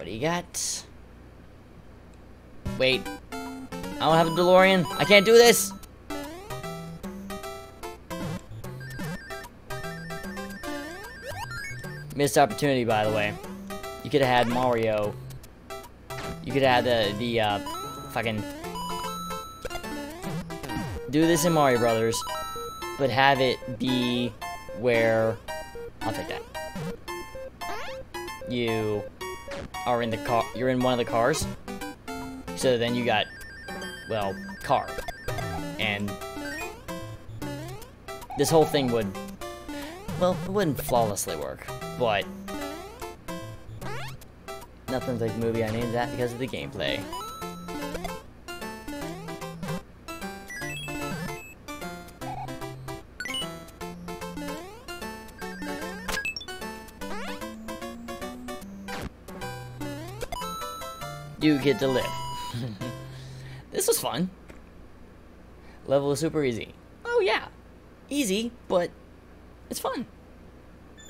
What do you got? Wait. I don't have a DeLorean. I can't do this. Missed opportunity, by the way. You could have had Mario. You could have had the, the, uh, fucking... Do this in Mario Brothers, but have it be where... I'll take that. You are in the car, you're in one of the cars. So then you got, well, car. And this whole thing would, well, it wouldn't flawlessly work, but nothing's like movie I named that because of the gameplay. You get to live. this was fun. Level is super easy. Oh yeah, easy, but it's fun.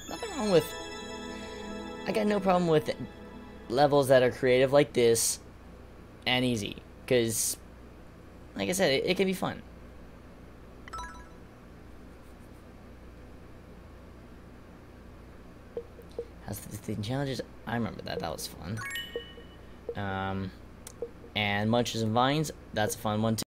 Nothing wrong with. I got no problem with levels that are creative like this and easy, because, like I said, it, it can be fun. Has the challenges? I remember that. That was fun. Um, and Munches and Vines, that's a fun one too.